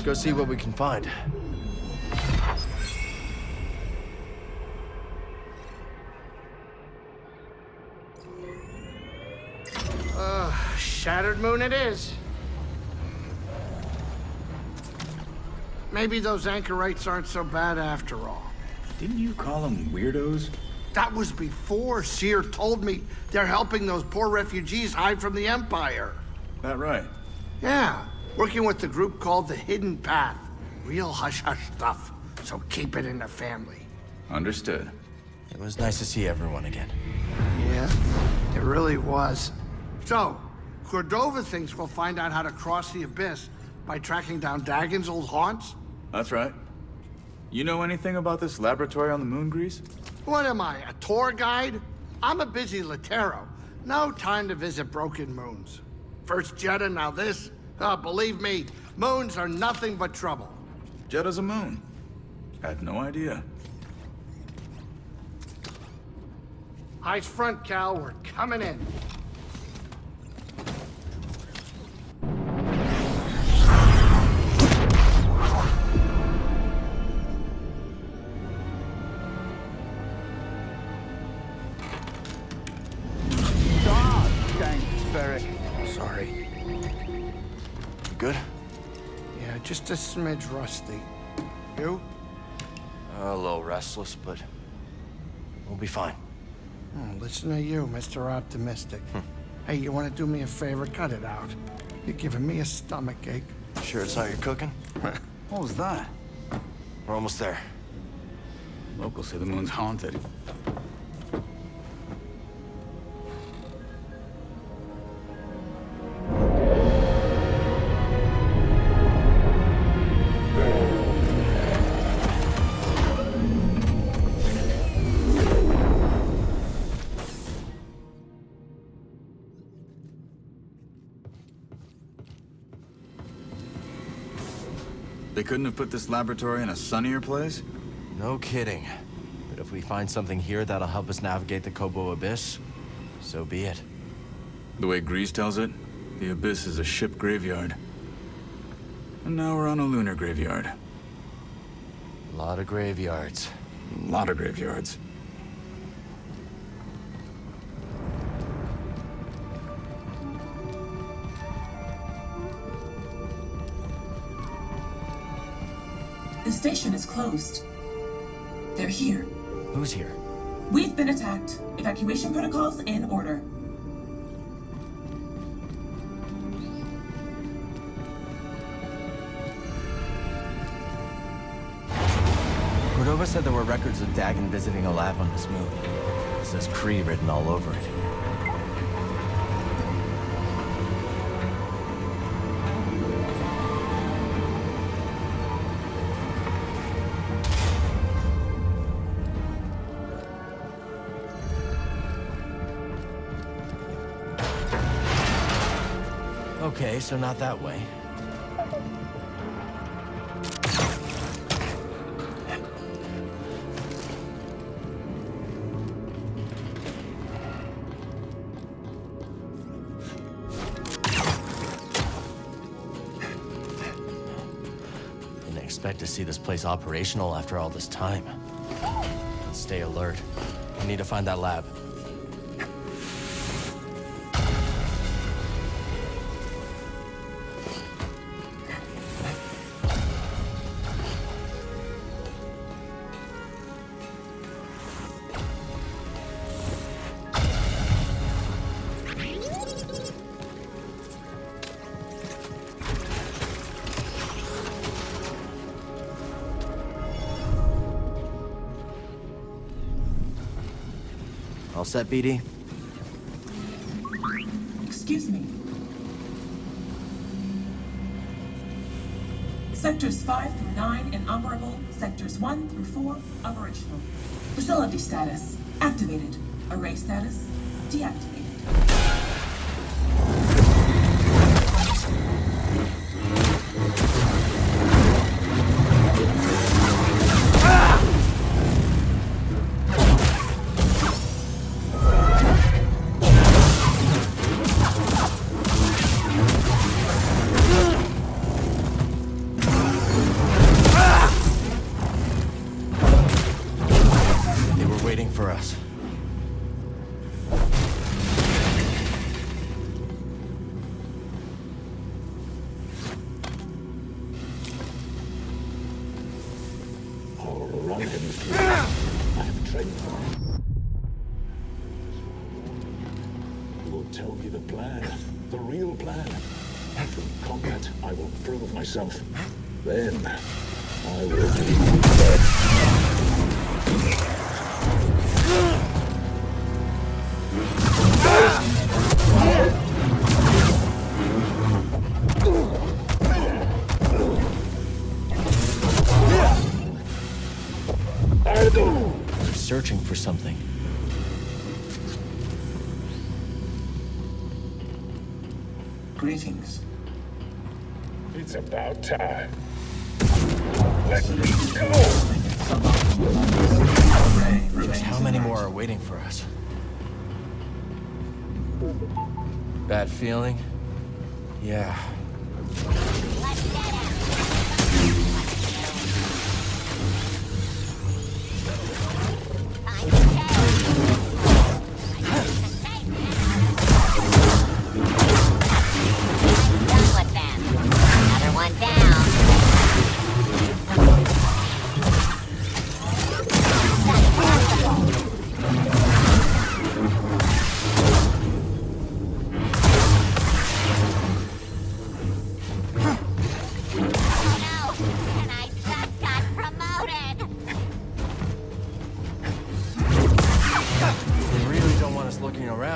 Let's go see what we can find. Uh, shattered moon it is. Maybe those anchorites aren't so bad after all. Didn't you call them weirdos? That was before Seer told me they're helping those poor refugees hide from the Empire. That right. Yeah, working with the group called the Hidden Path. Real hush-hush stuff, so keep it in the family. Understood. It was nice to see everyone again. Yeah, it really was. So, Cordova thinks we'll find out how to cross the Abyss by tracking down Dagan's old haunts? That's right. You know anything about this laboratory on the moon, Greez? What am I, a tour guide? I'm a busy Latero. No time to visit broken moons. First Jedha, now this. Oh, believe me, moons are nothing but trouble. Jedha's a moon. Had no idea. Eyes front, Cal. We're coming in. Good? Yeah, just a smidge rusty. You? A little restless, but we'll be fine. Oh, listen to you, Mr. Optimistic. Hmm. hey, you want to do me a favor? Cut it out. You're giving me a stomach ache. Sure it's how you're cooking? What was that? We're almost there. Locals say the moon's haunted. Couldn't have put this laboratory in a sunnier place? No kidding. But if we find something here that'll help us navigate the Koboh Abyss, so be it. The way Greez tells it, the Abyss is a ship graveyard. And now we're on a lunar graveyard. A lot of graveyards. A lot of graveyards. Station is closed. They're here. Who's here? We've been attacked. Evacuation protocols in order. Cordova said there were records of Dagan visiting a lab on this moon. It says Kree written all over it. Okay, so not that way. Didn't expect to see this place operational after all this time. Stay alert. We need to find that lab. Set, BD? Excuse me. Sectors 5 through 9 inoperable. Sectors 1 through 4 operational. Facility status activated. Array status Then, time. Let me go! Just how many more are waiting for us? Bad feeling?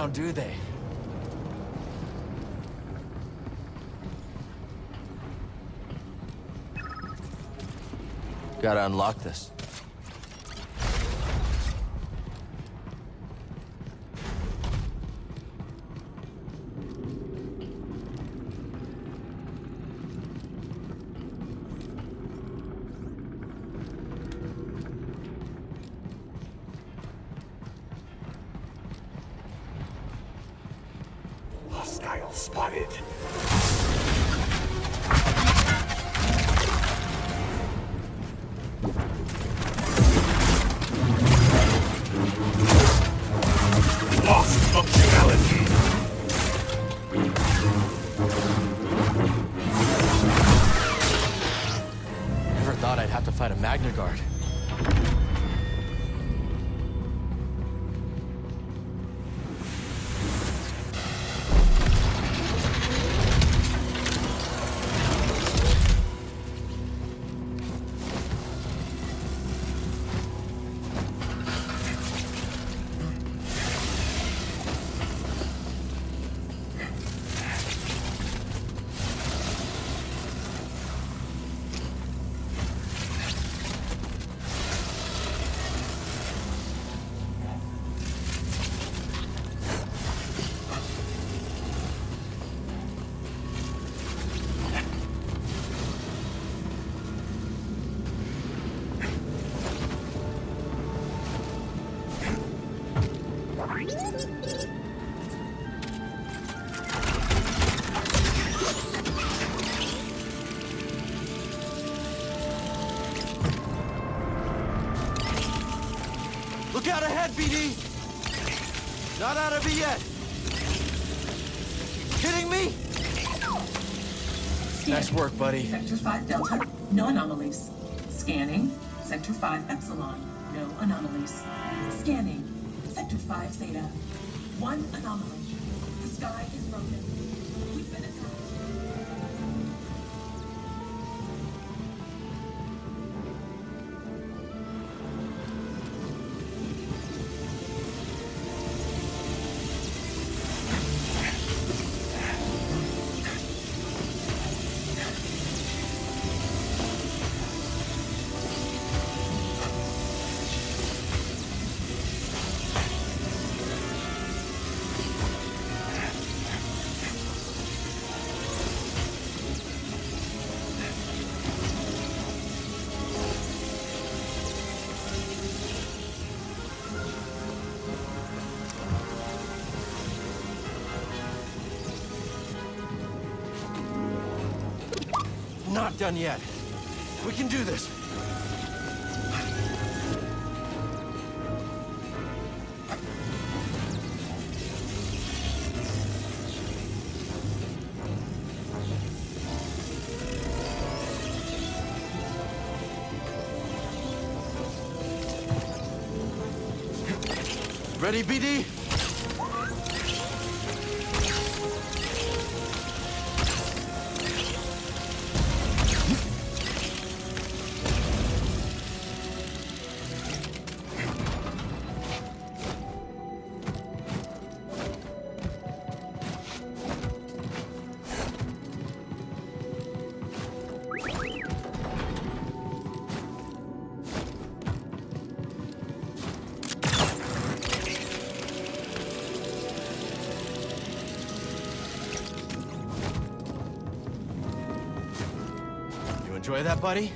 Around, do they? Gotta unlock this. Not out of it yet! Kidding me? Nice work, buddy. Sector 5 Delta, no anomalies. Scanning. Sector 5 Epsilon, no anomalies. Scanning. Sector 5 Zeta, one anomaly. not done yet. We can do this. Ready, BD? buddy.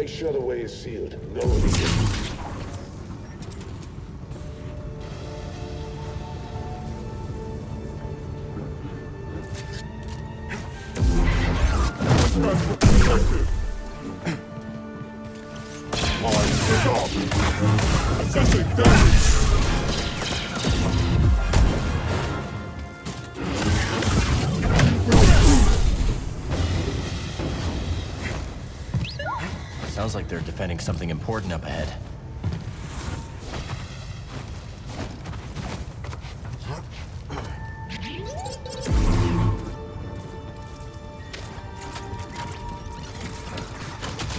Make sure the way is sealed. No. Sounds like they're defending something important up ahead.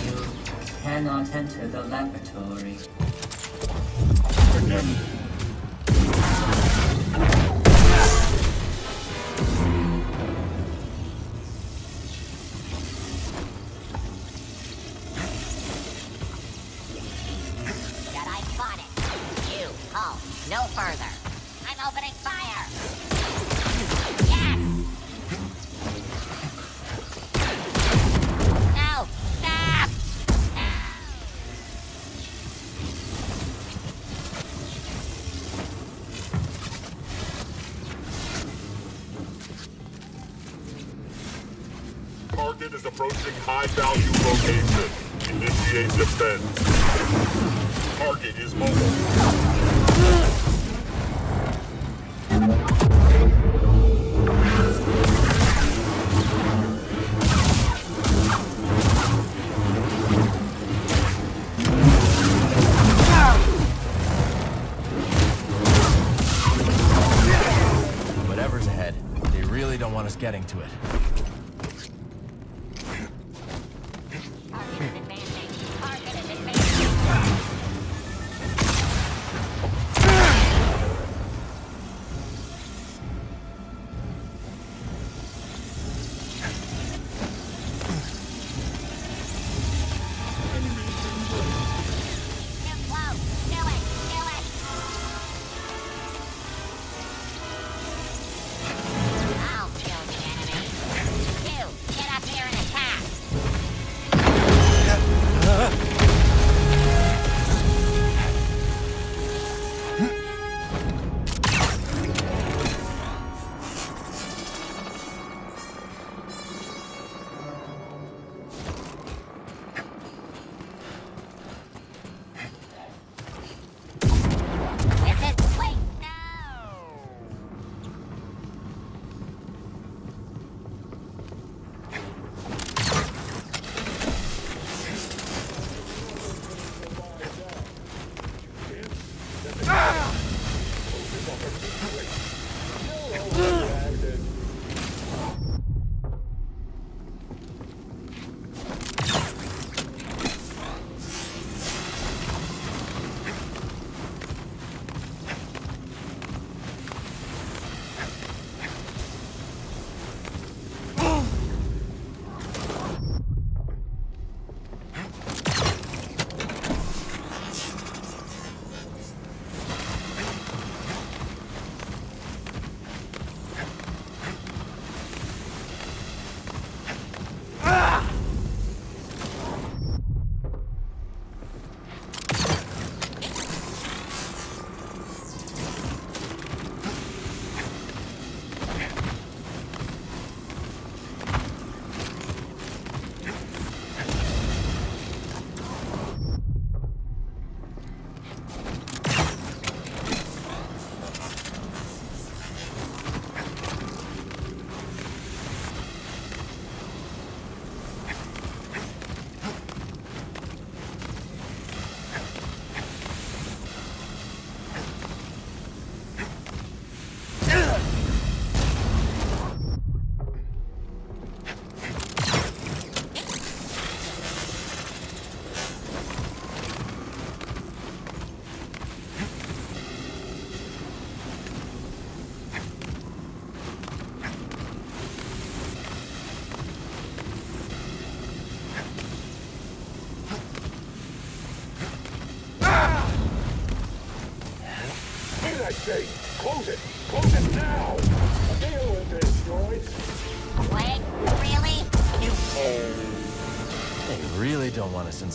You cannot enter the laboratory.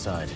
Don't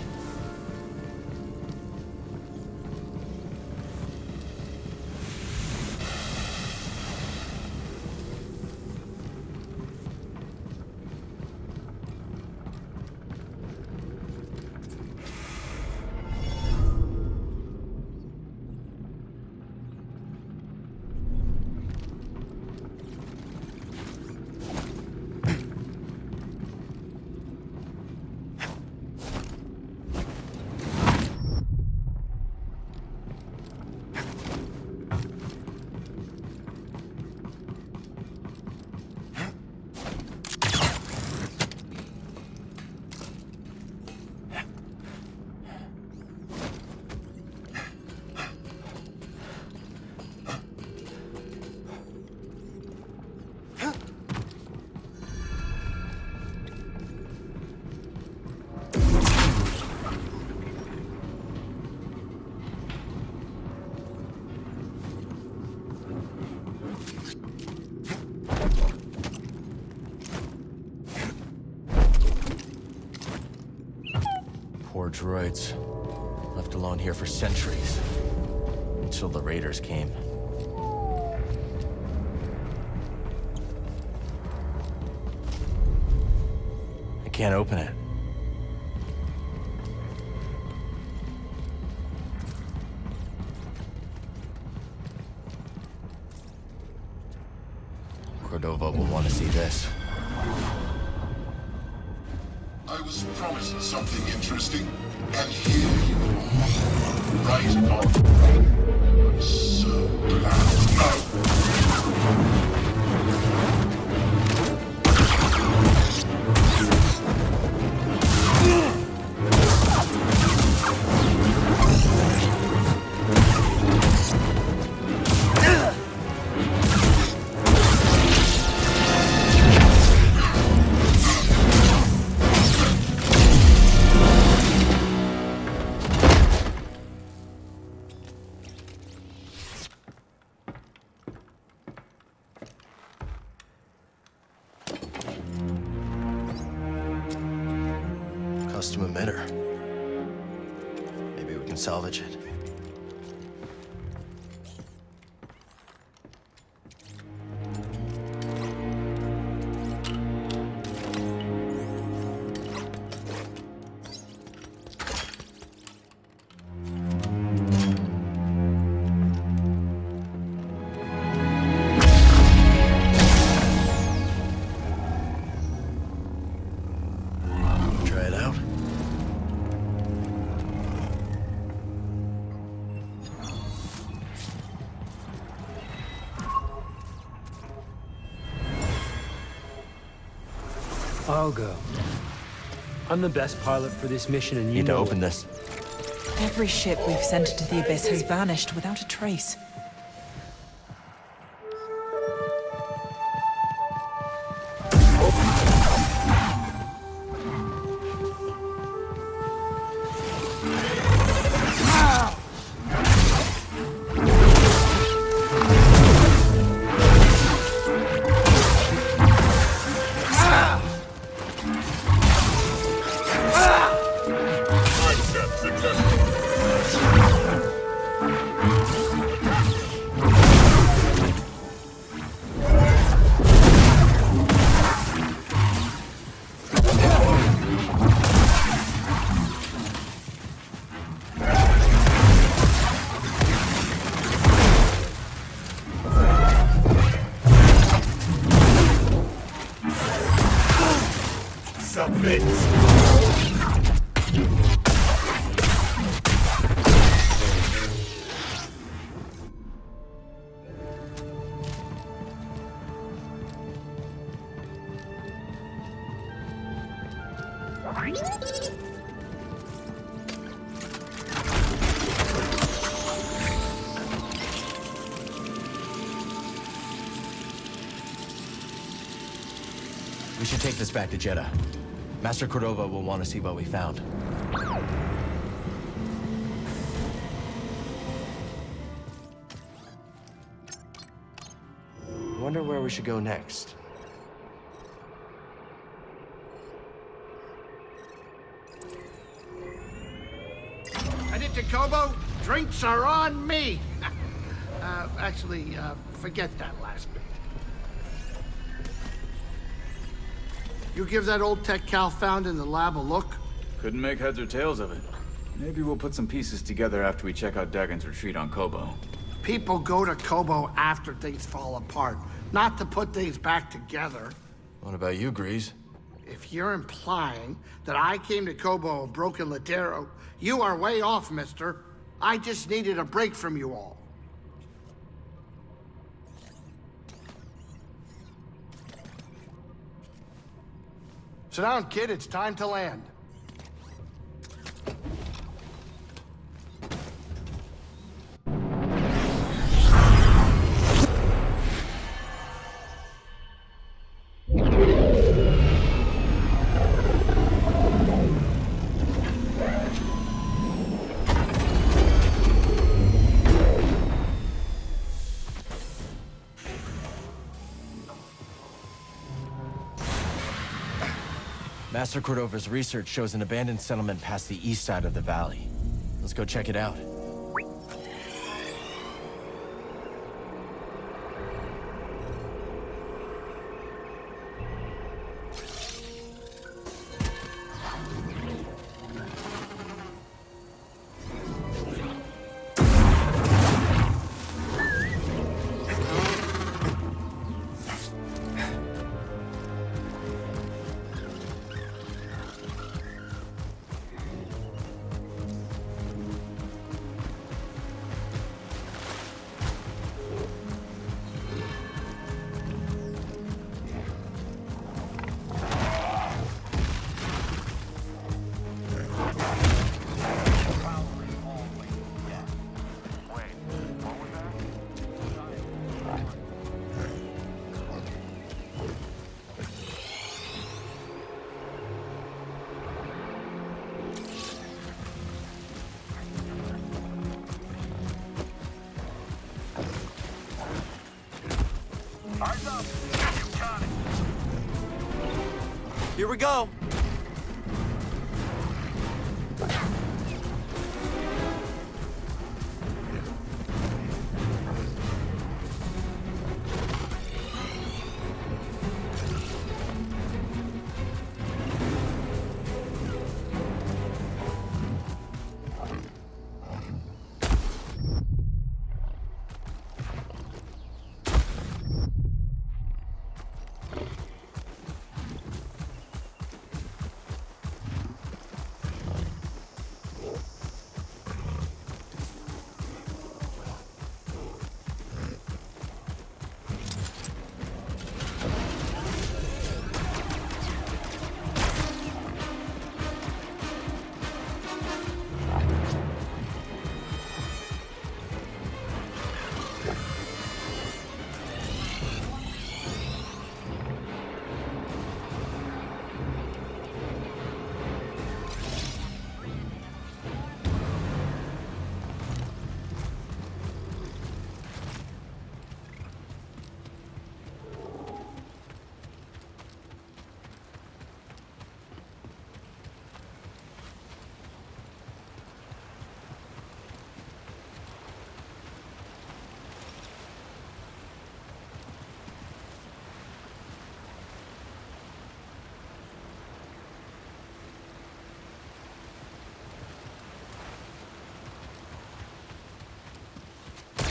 droids. Left alone here for centuries. Until the raiders came. I can't open it. Custom emitter. Maybe we can salvage it. I'll go. I'm the best pilot for this mission, and you Need to open it. this. Every ship we've sent into the Abyss has vanished without a trace. We should take this back to Jedha. Master Cordova will want to see what we found. wonder where we should go next. Headed to Koboh? Drinks are on me! uh, actually, uh, forget that last bit. You give that old tech Cal found in the lab a look? Couldn't make heads or tails of it. Maybe we'll put some pieces together after we check out Dagan's retreat on Koboh. People go to Koboh after things fall apart, not to put things back together. What about you, Greez? If you're implying that I came to Koboh a broken Latero, you are way off, mister. I just needed a break from you all. Sit down, kid. It's time to land. Master Cordova's research shows an abandoned settlement past the east side of the valley. Let's go check it out. Go.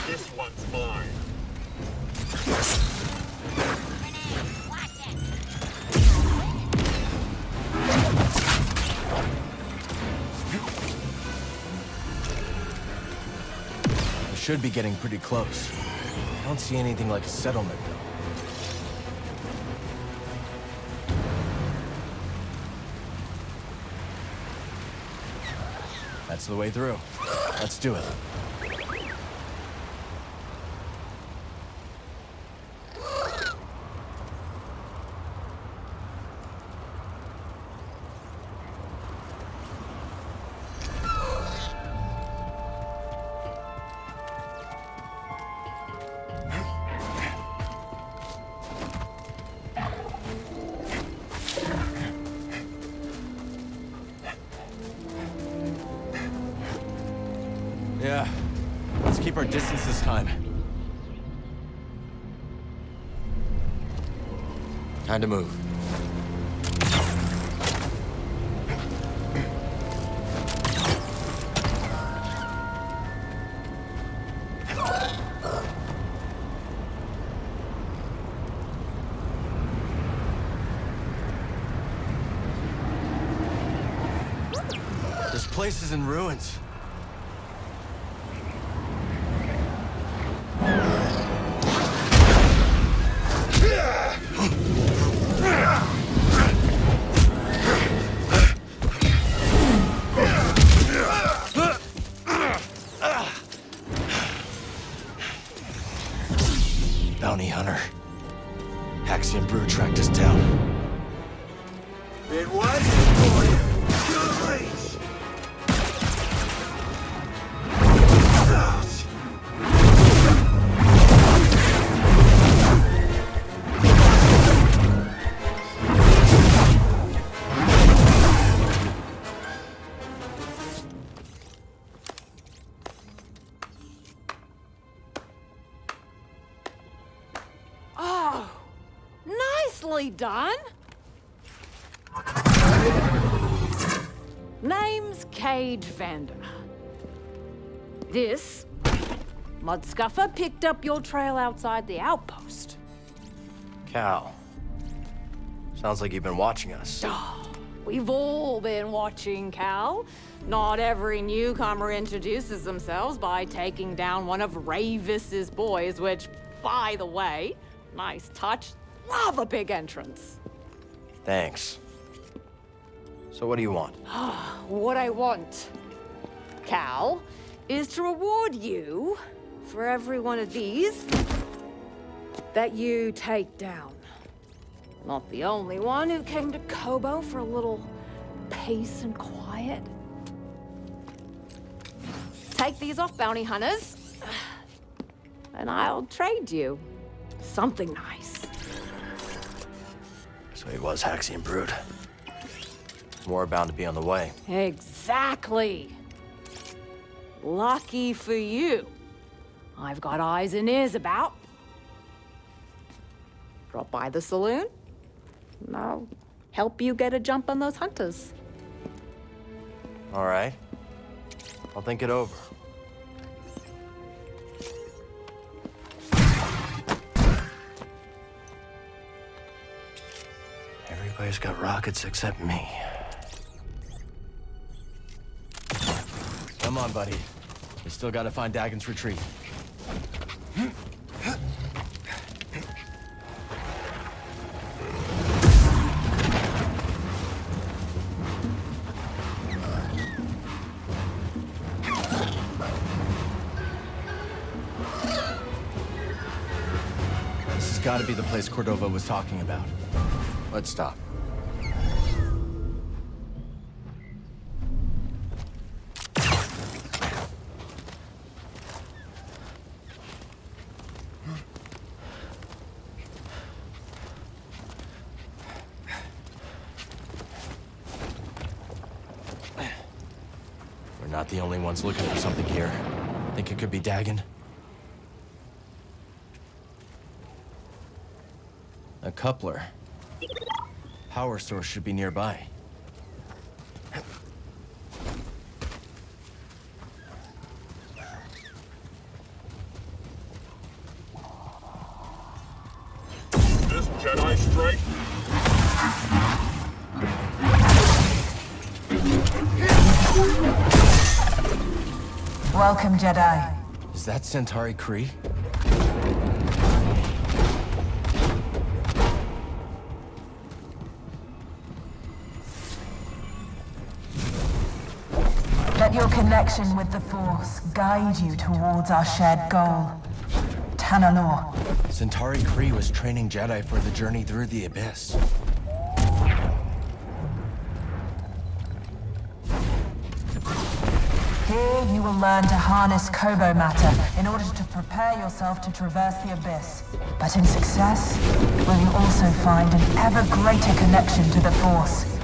This one's mine. We should be getting pretty close. I don't see anything like a settlement, though. That's the way through. Let's do it. Place is in ruins. Done. Name's Caij Vanda. This Mudscuffer picked up your trail outside the outpost. Cal. Sounds like you've been watching us. Ah, we've all been watching, Cal. Not every newcomer introduces themselves by taking down one of Rayvis's boys, which, by the way, nice touch. Love a big entrance. Thanks. So what do you want? what I want, Cal, is to reward you for every one of these that you take down. Not the only one who came to Koboh for a little peace and quiet. Take these off, bounty hunters, and I'll trade you something nice. So he was Haxion Brood. More bound to be on the way. Exactly. Lucky for you. I've got eyes and ears about. Drop by the saloon. and I'll help you get a jump on those hunters. All right. I'll think it over. Everybody's got rockets except me. Come on, buddy. We still gotta find Dagan's retreat. This has gotta be the place Cordova was talking about. Let's stop. We're not the only ones looking for something here. Think it could be Dagan? A coupler. Power source should be nearby. This Jedi strike? Welcome, Jedi. Is that Santari Khri? Connection with the Force guide you towards our shared goal. Tanalorr. Santari Khri was training Jedi for the journey through the Abyss. Here you will learn to harness Koboh matter in order to prepare yourself to traverse the Abyss. But in success, will you also find an ever greater connection to the Force.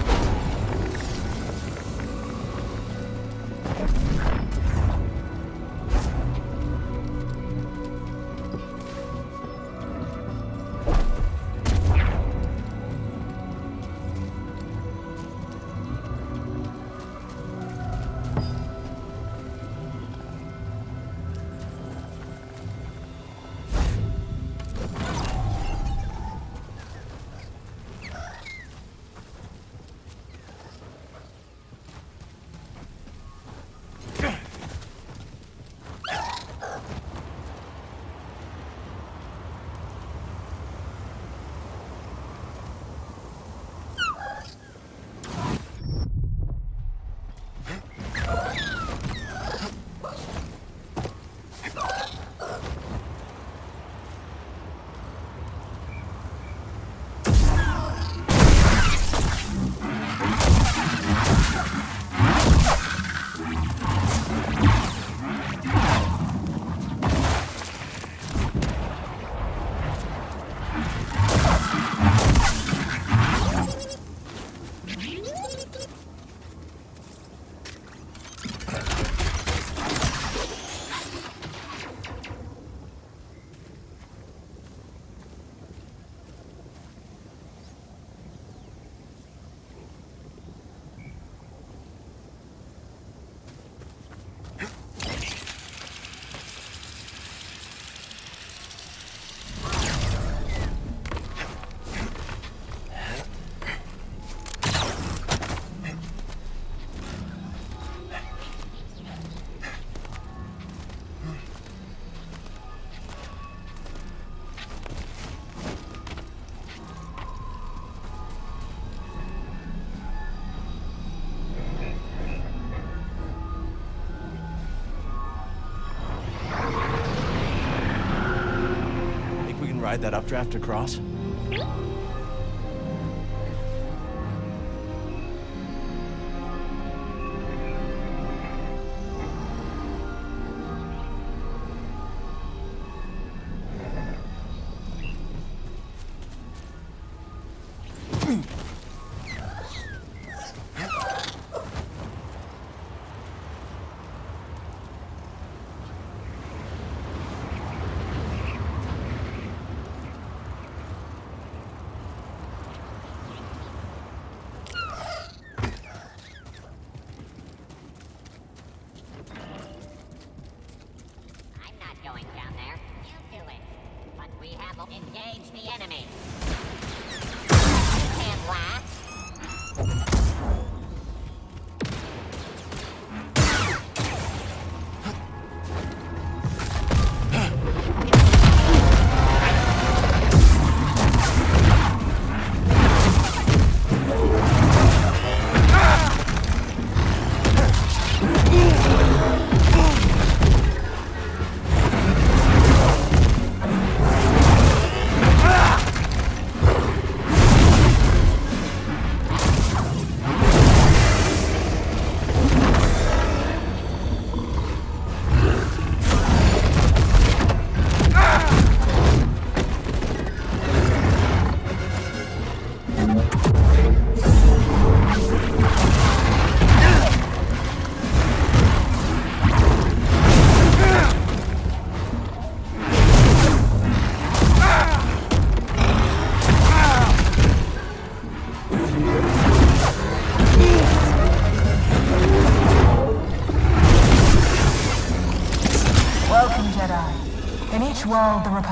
Ride that updraft across?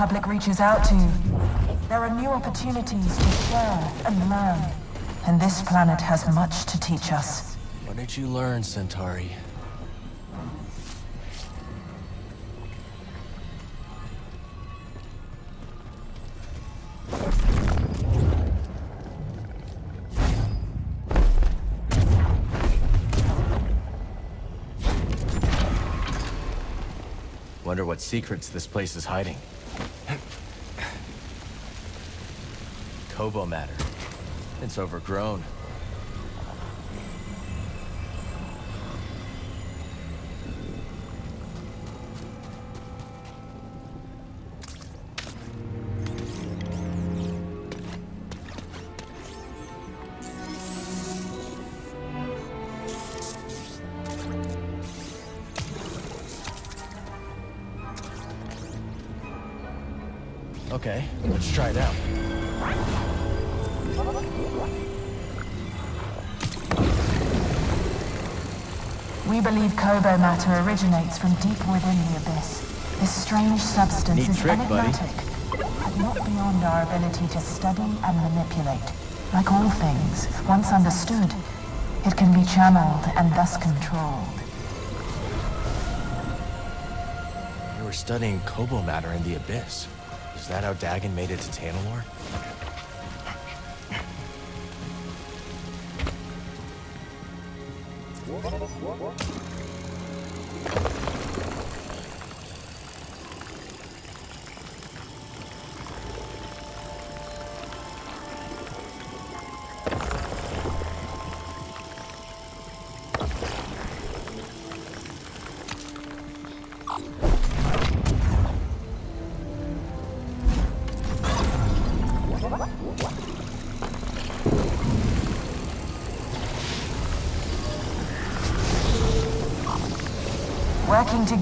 Republic reaches out to, there are new opportunities to share and learn. And this planet has much to teach us. What did you learn, Santari? Wonder what secrets this place is hiding. Koboh matter. It's overgrown. Okay, let's try it out. We believe Koboh matter originates from deep within the Abyss. This strange substance Neat is trick, buddy. enigmatic, but not beyond our ability to study and manipulate. Like all things, once understood, it can be channeled and thus controlled. You were studying Koboh matter in the Abyss. Is that how Dagan made it to Tanalorr?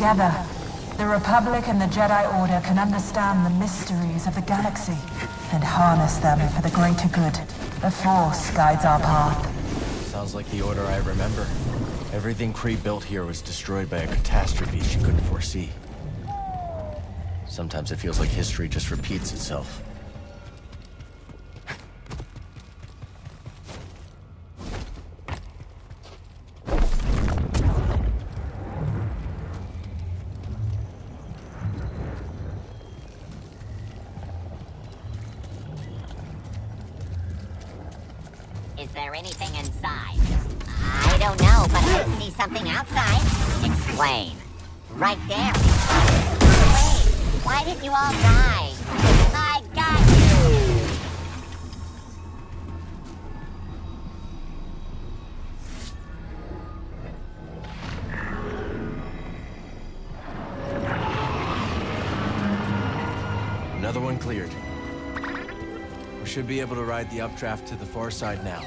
Together, the Republic and the Jedi Order can understand the mysteries of the galaxy and harness them for the greater good. The Force guides our path. Sounds like the order I remember. Everything Khri built here was destroyed by a catastrophe she couldn't foresee. Sometimes it feels like history just repeats itself. there anything inside? I don't know, but I see something outside. Explain. Right there. Wait, why didn't you all die? I got you! Another one cleared. We should be able to ride the updraft to the far side now.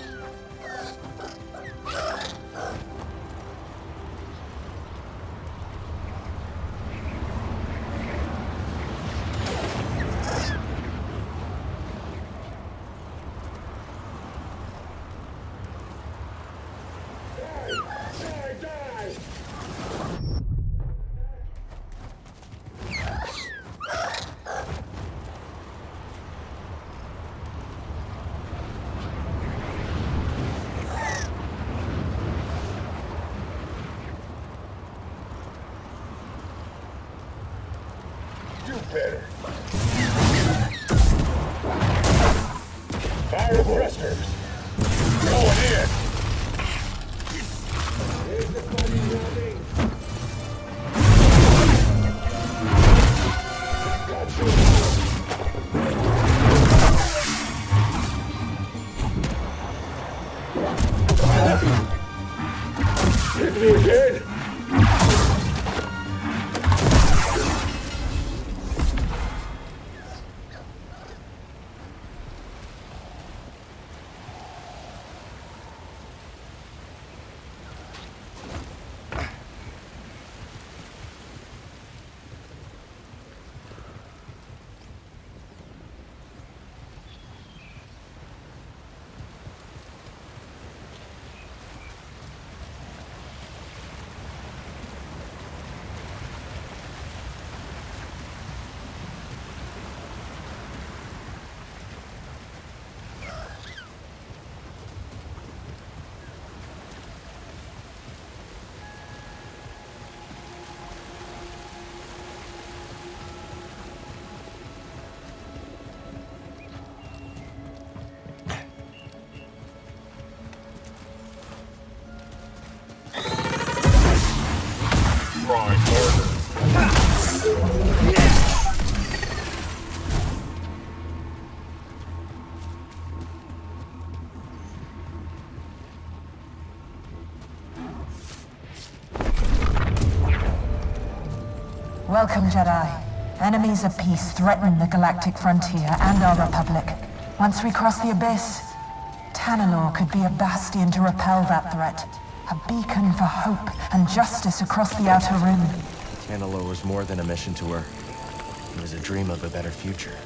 Hit me again. Welcome, Jedi. Enemies of peace threaten the galactic frontier and our Republic. Once we cross the Abyss, Tanalorr could be a bastion to repel that threat. A beacon for hope and justice across the Outer Rim. Tanalorr was more than a mission to her. It was a dream of a better future.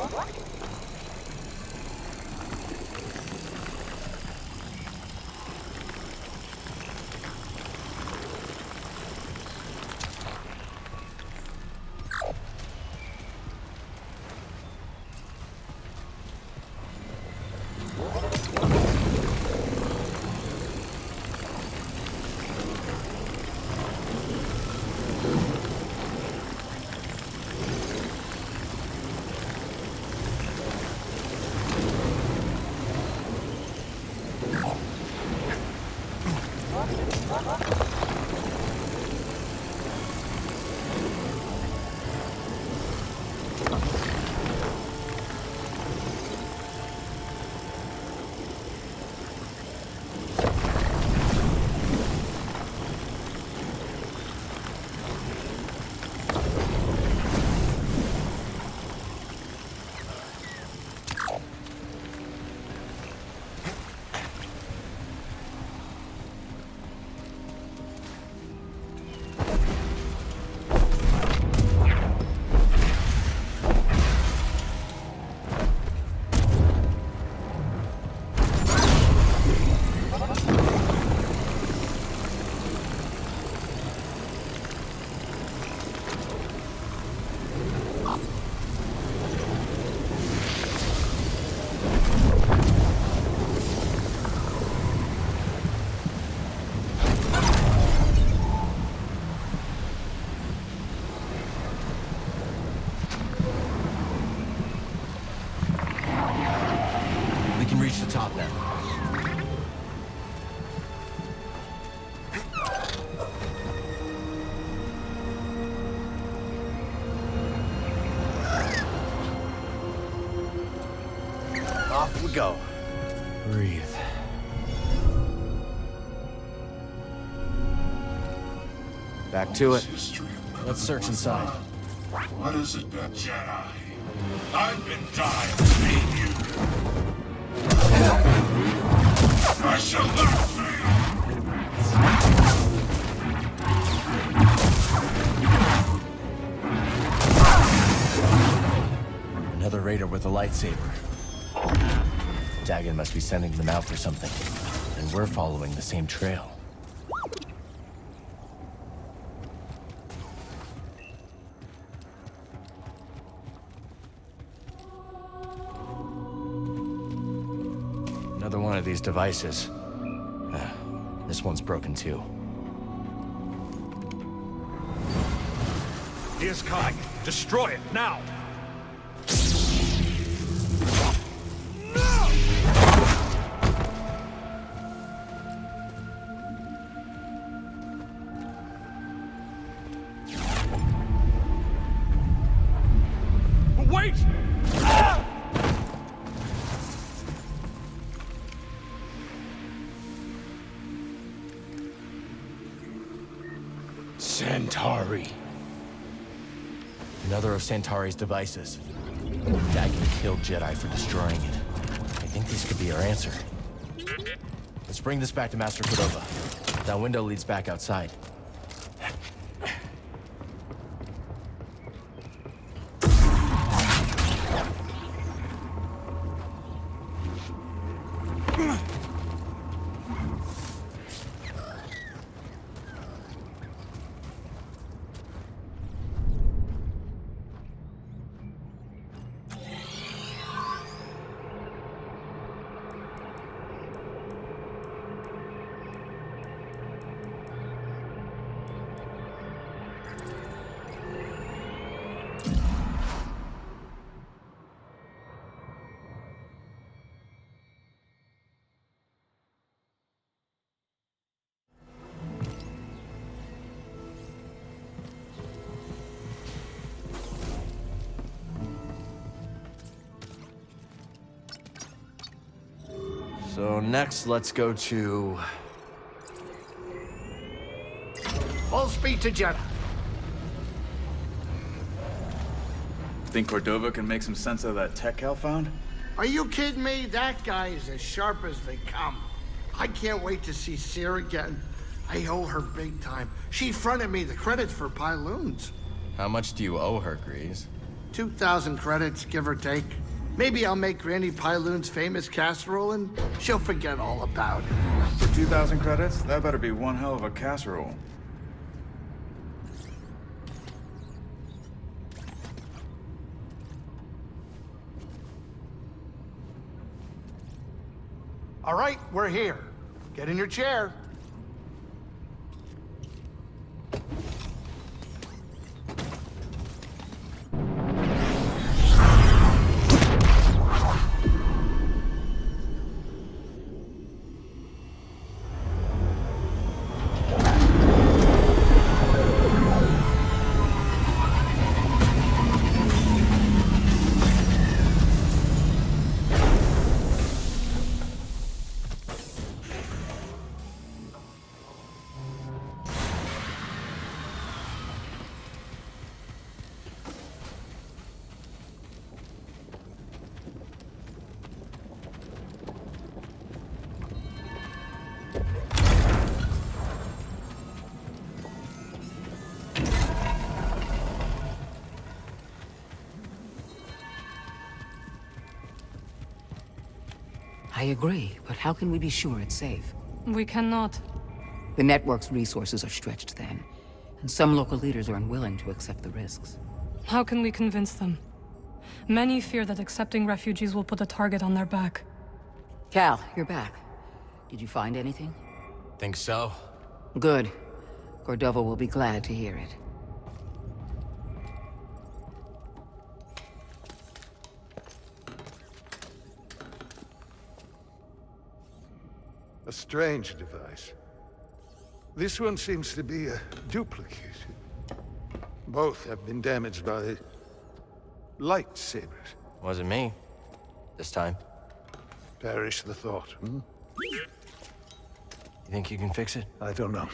We Back to it. Let's search inside. What is it, that Jedi? I've been dying to meet you. I shall not fail. Another raider with a lightsaber. Dagan must be sending them out for something. And we're following the same trail. These devices. Ah, this one's broken too. He is coming. Destroy it now. Another of Santari's devices. Dagan killed Jedi for destroying it. I think this could be our answer. Let's bring this back to Master Cordova. That window leads back outside. Next, let's go to... Full speed to Jedha. Think Cordova can make some sense of that tech Cal found? Are you kidding me? That guy is as sharp as they come. I can't wait to see Cere again. I owe her big time. She fronted me the credits for Pyloons. How much do you owe her, Greez? 2,000 credits, give or take. Maybe I'll make Granny Pyloon's famous casserole and she'll forget all about it. For 2,000 credits, that better be one hell of a casserole. All right, we're here. Get in your chair. Agree, but how can we be sure it's safe? We cannot. The network's resources are stretched then, and some local leaders are unwilling to accept the risks. How can we convince them? Many fear that accepting refugees will put a target on their back. Cal, you're back. Did you find anything? Think so? Good. Cordova will be glad to hear it. A strange device. This one seems to be a duplicate. Both have been damaged by the lightsabers. Wasn't me. This time. Perish the thought, hmm? You think you can fix it? I don't know.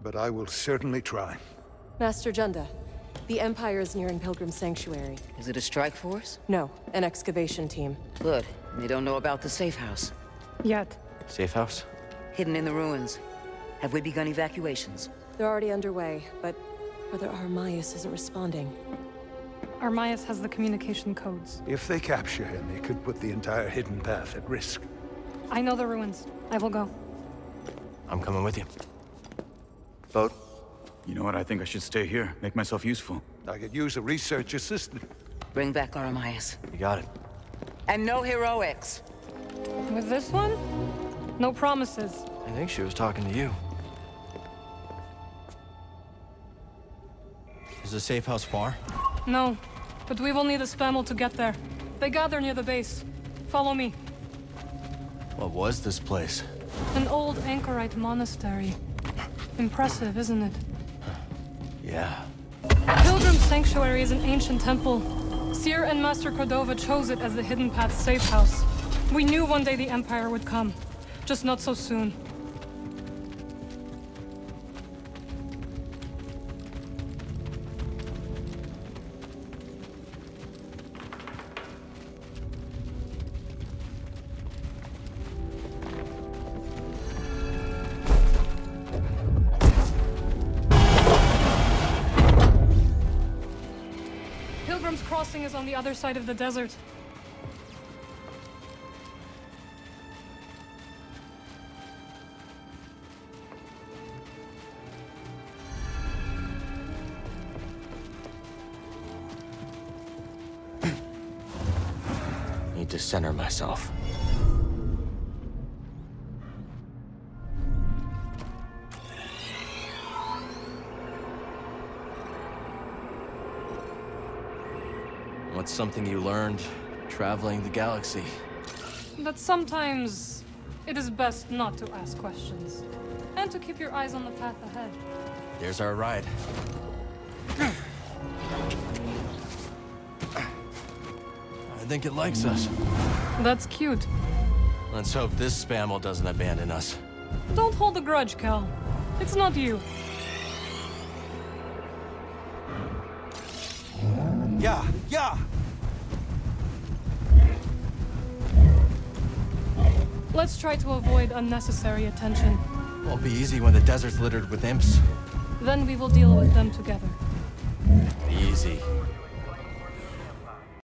But I will certainly try. Master Junda, the Empire is nearing Pilgrim Sanctuary. Is it a strike force? No, an excavation team. Good. They don't know about the safe house. Yet. Safe house? Hidden in the ruins. Have we begun evacuations? They're already underway, but Brother Armias isn't responding. Armias has the communication codes. If they capture him, they could put the entire hidden path at risk. I know the ruins. I will go. I'm coming with you. Bode? You know what? I think I should stay here. Make myself useful. I could use a research assistant. Bring back Aramias. You got it. And no heroics. With this one? No promises. I think she was talking to you. Is the safe house far? No, but we will need a spammel to get there. They gather near the base. Follow me. What was this place? An old anchorite monastery. Impressive, isn't it? Yeah. Pilgrim Sanctuary is an ancient temple. Cere and Master Cordova chose it as the Hidden Path safe house. We knew one day the Empire would come. Just not so soon. Pilgrim's Crossing is on the other side of the desert. Myself. What's something you learned traveling the galaxy? That sometimes it is best not to ask questions. And to keep your eyes on the path ahead. There's our ride. Think it likes us. That's cute. Let's hope this spammel doesn't abandon us. Don't hold a grudge, Cal. It's not you. Yeah, yeah. Let's try to avoid unnecessary attention. Won't be easy when the desert's littered with imps. Then we will deal with them together. Easy.